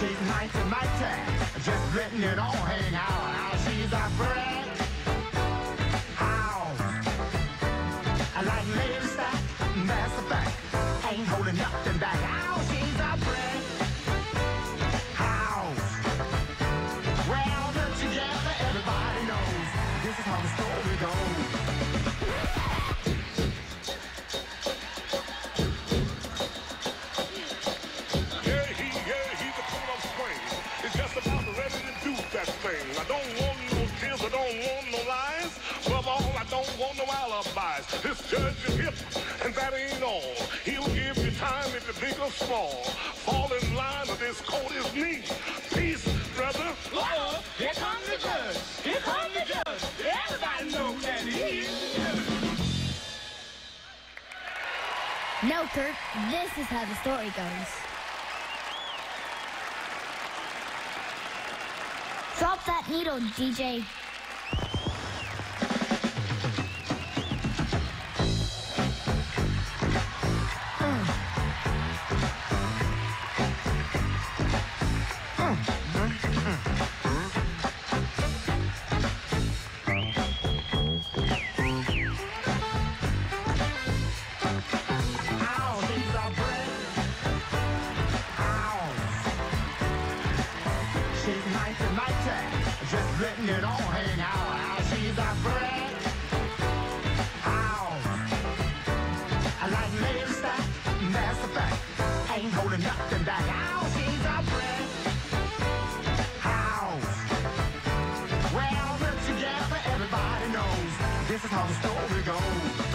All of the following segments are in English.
She's mighty, mighty, just letting it all hang out. How she's a freak. How? I like lady stack, that's a fact. Ain't holding nothing back. How she's a freak. How? Well, together, everybody knows. This is how the story goes. Don't want no lies. Above all, I don't want no alibis. This judge is hip, and that ain't all. He'll give you time if you're big or small. Fall in line, or this coat is me. Peace, brother. Uh-oh, here comes the judge. Here comes the judge. Everybody knows that he No, Kurt, this is how the story goes. Drop that needle, DJ. Just letting it all hang out. She's a. Ow. I like stack, that's a. Ain't holding nothing back. Ow, she's a freak. Ow. Well, put together, everybody knows. This is how the story goes.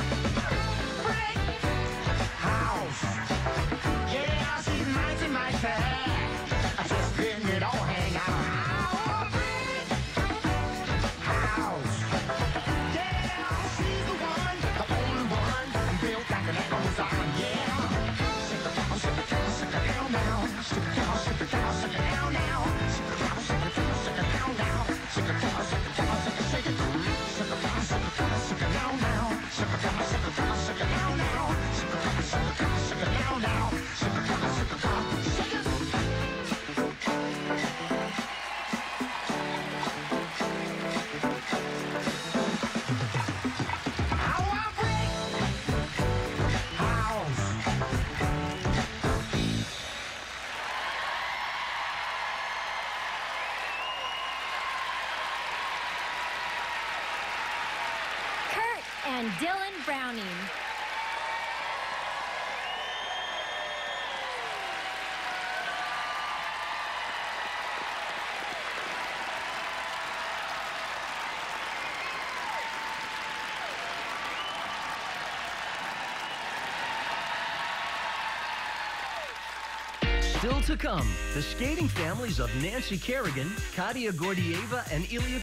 And Dillon Browning. Still to come, the skating families of Nancy Kerrigan, Katia Gordeeva, and Ilya